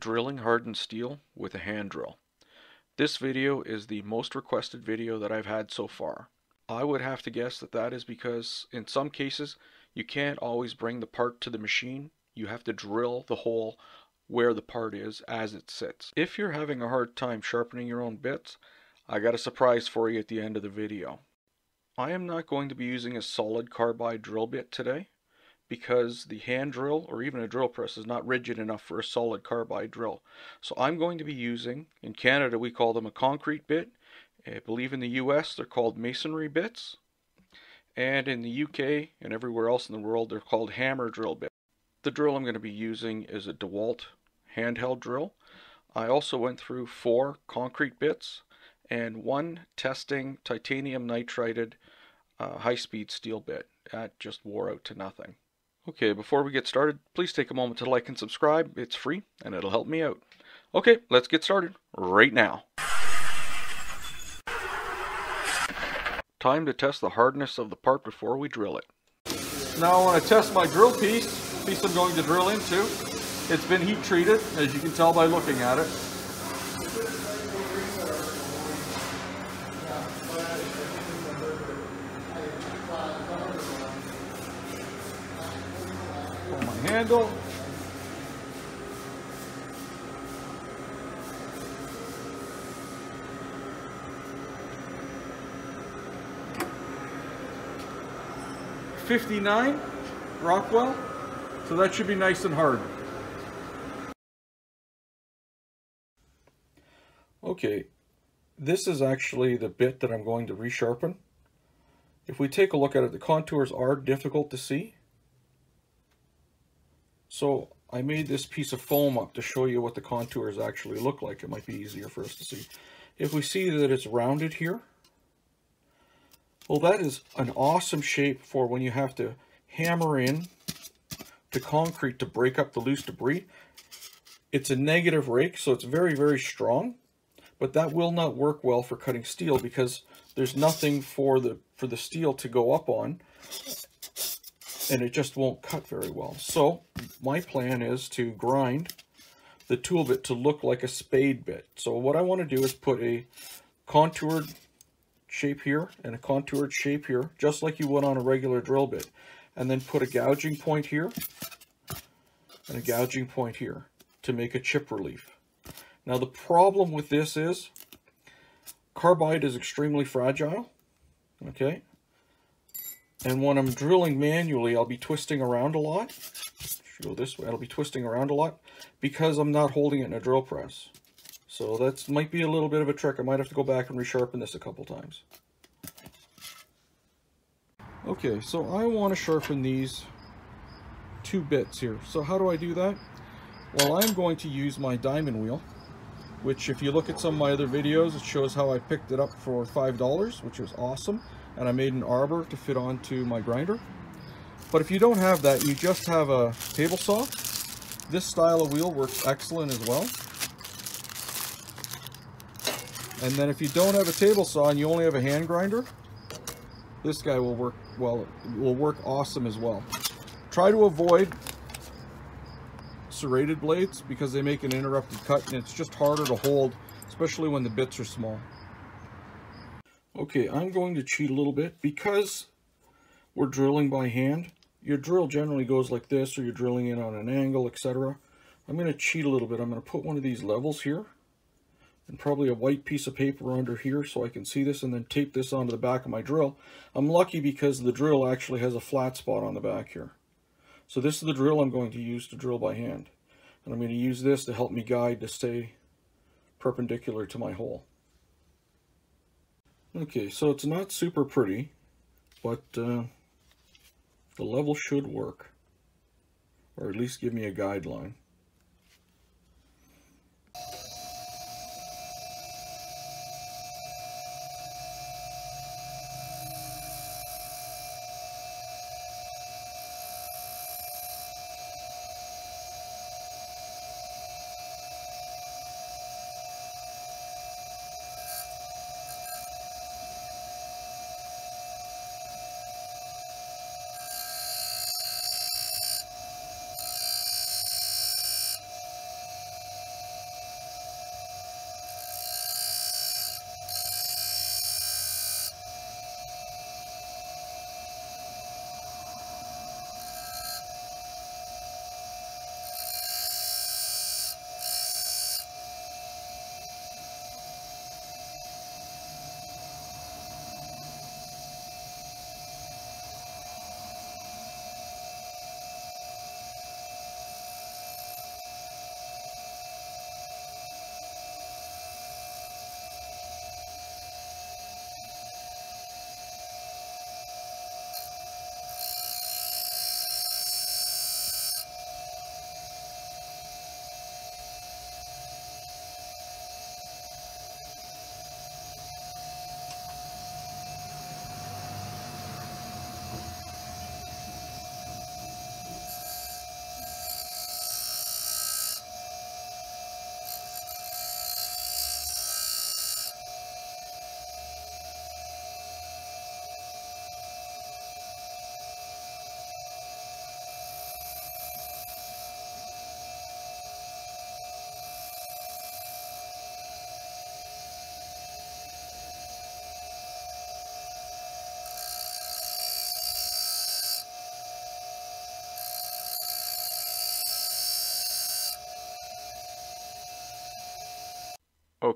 Drilling hardened steel with a hand drill. This video is the most requested video that I've had so far. I would have to guess that that is because in some cases you can't always bring the part to the machine. You have to drill the hole where the part is as it sits. If you're having a hard time sharpening your own bits, I got a surprise for you at the end of the video. I am not going to be using a solid carbide drill bit today because the hand drill or even a drill press is not rigid enough for a solid carbide drill. So I'm going to be using, in Canada we call them a concrete bit, I believe in the US they're called masonry bits, and in the UK and everywhere else in the world they're called hammer drill bits. The drill I'm going to be using is a DeWalt handheld drill. I also went through four concrete bits and one testing titanium nitrided uh, high-speed steel bit. That just wore out to nothing. Okay, before we get started, please take a moment to like and subscribe. It's free and it'll help me out. Okay, let's get started right now. Time to test the hardness of the part before we drill it. Now I want to test my drill piece, piece I'm going to drill into. It's been heat treated, as you can tell by looking at it. Fifty-nine, Rockwell. So that should be nice and hard. Okay, this is actually the bit that I'm going to resharpen. If we take a look at it, the contours are difficult to see. So I made this piece of foam up to show you what the contours actually look like. It might be easier for us to see. If we see that it's rounded here, well that is an awesome shape for when you have to hammer in to concrete to break up the loose debris. It's a negative rake, so it's very, very strong, but that will not work well for cutting steel because there's nothing for the for the steel to go up on and it just won't cut very well. So my plan is to grind the tool bit to look like a spade bit. So what I want to do is put a contoured shape here and a contoured shape here, just like you would on a regular drill bit. And then put a gouging point here and a gouging point here to make a chip relief. Now the problem with this is carbide is extremely fragile, okay? And when I'm drilling manually, I'll be twisting around a lot. Go this way, I'll be twisting around a lot because I'm not holding it in a drill press. So that might be a little bit of a trick. I might have to go back and resharpen this a couple times. Okay, so I want to sharpen these two bits here. So how do I do that? Well, I'm going to use my diamond wheel, which if you look at some of my other videos, it shows how I picked it up for $5, which was awesome and I made an arbor to fit onto my grinder. But if you don't have that, you just have a table saw. This style of wheel works excellent as well. And then if you don't have a table saw and you only have a hand grinder, this guy will work well, will work awesome as well. Try to avoid serrated blades because they make an interrupted cut and it's just harder to hold, especially when the bits are small. Okay, I'm going to cheat a little bit because we're drilling by hand. Your drill generally goes like this or you're drilling in on an angle, etc. I'm going to cheat a little bit. I'm going to put one of these levels here and probably a white piece of paper under here so I can see this and then tape this onto the back of my drill. I'm lucky because the drill actually has a flat spot on the back here. So this is the drill I'm going to use to drill by hand. And I'm going to use this to help me guide to stay perpendicular to my hole. Okay, so it's not super pretty, but uh, the level should work, or at least give me a guideline.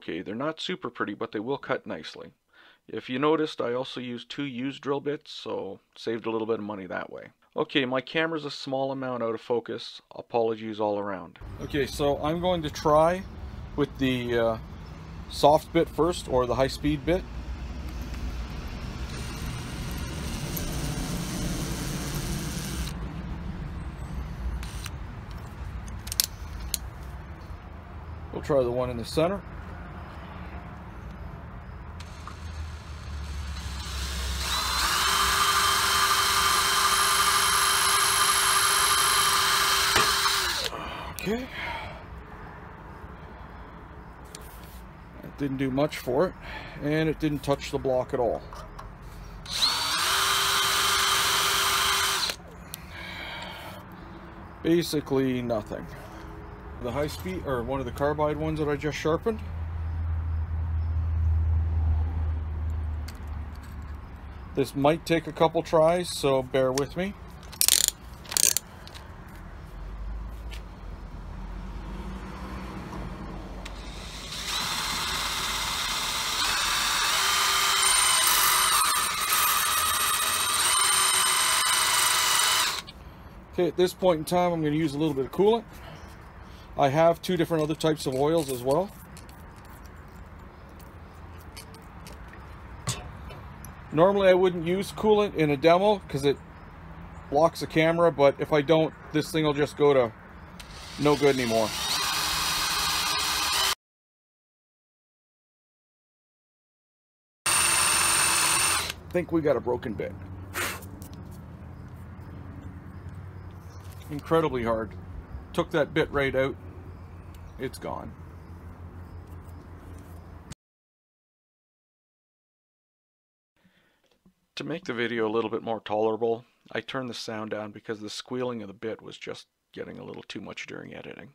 Okay, they're not super pretty, but they will cut nicely. If you noticed, I also used two used drill bits, so saved a little bit of money that way. Okay, my camera's a small amount out of focus. Apologies all around. Okay, so I'm going to try with the uh, soft bit first, or the high-speed bit. We'll try the one in the center. Okay. That didn't do much for it, and it didn't touch the block at all. Basically nothing. The high speed, or one of the carbide ones that I just sharpened. This might take a couple tries, so bear with me. Okay, at this point in time, I'm going to use a little bit of coolant. I have two different other types of oils as well. Normally I wouldn't use coolant in a demo because it blocks the camera, but if I don't, this thing will just go to no good anymore. I think we got a broken bit. Incredibly hard. Took that bit right out. It's gone. To make the video a little bit more tolerable, I turned the sound down because the squealing of the bit was just getting a little too much during editing.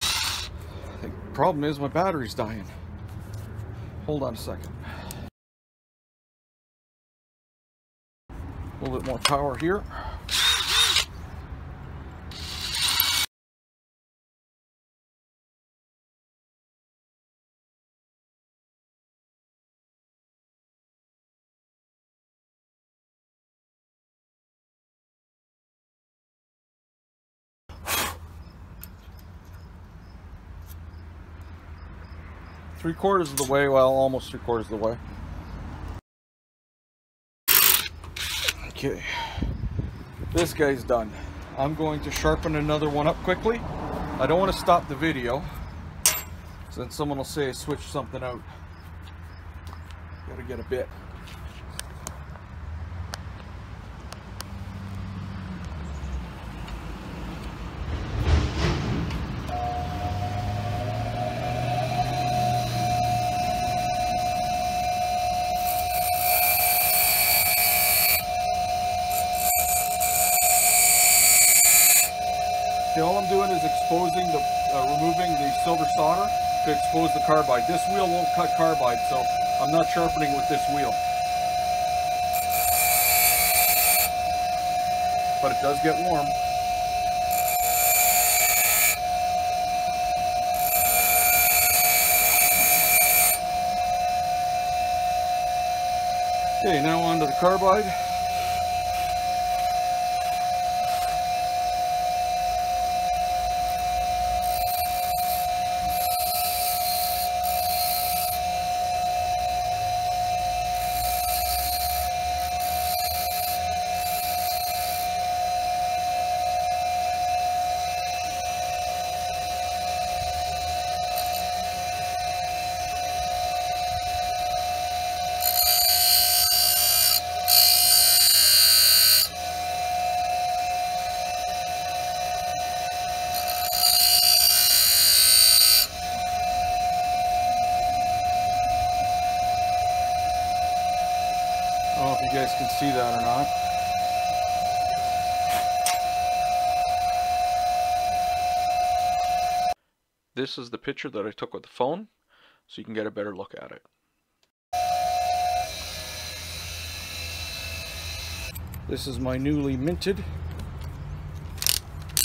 The problem is my battery's dying. Hold on a second. A little bit more power here. Three quarters of the way, well, almost three quarters of the way. Okay, this guy's done. I'm going to sharpen another one up quickly. I don't want to stop the video, then someone will say I switched something out. Gotta get a bit. Is exposing the, uh, removing the silver solder to expose the carbide. This wheel won't cut carbide, so I'm not sharpening with this wheel. But it does get warm. Okay, now on to the carbide. You guys can see that or not. This is the picture that I took with the phone, so you can get a better look at it. This is my newly minted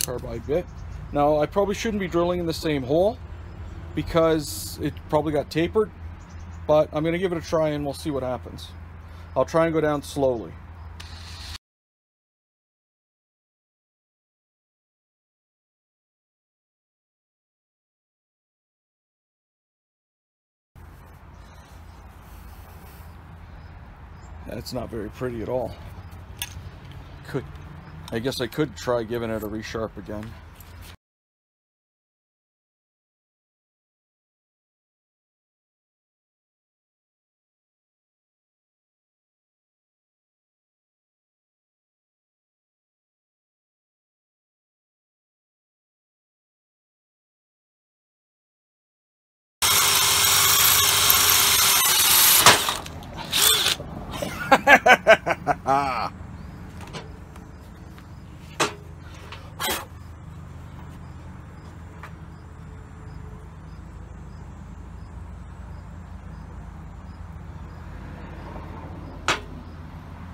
carbide bit. Now, I probably shouldn't be drilling in the same hole because it probably got tapered, but I'm going to give it a try and we'll see what happens. I'll try and go down slowly. That's not very pretty at all. Could, I guess I could try giving it a resharp again.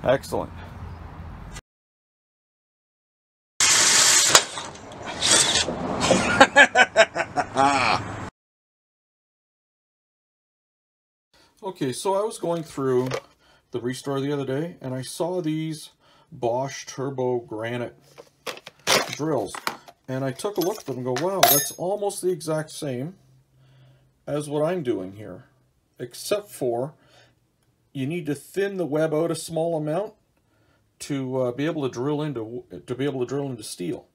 Excellent. okay, so I was going through the restore the other day and I saw these Bosch Turbo Granite drills. And I took a look at them and go, wow, that's almost the exact same as what I'm doing here. Except for you need to thin the web out a small amount to uh, be able to drill into to be able to drill into steel.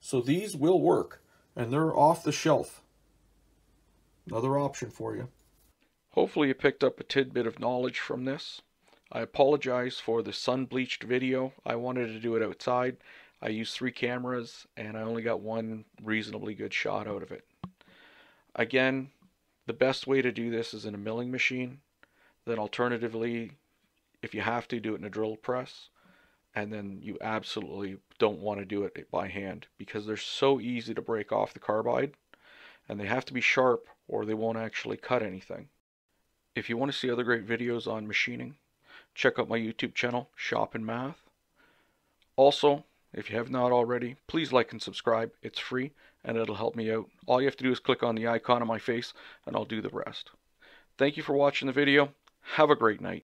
So these will work and they're off the shelf. Another option for you. Hopefully you picked up a tidbit of knowledge from this. I apologize for the sun bleached video. I wanted to do it outside. I used three cameras and I only got one reasonably good shot out of it. Again, the best way to do this is in a milling machine. Then alternatively, if you have to, do it in a drill press. And then you absolutely don't want to do it by hand because they're so easy to break off the carbide. And they have to be sharp or they won't actually cut anything. If you want to see other great videos on machining, check out my YouTube channel, Shop and Math. Also, if you have not already, please like and subscribe. It's free and it'll help me out. All you have to do is click on the icon on my face and I'll do the rest. Thank you for watching the video. Have a great night.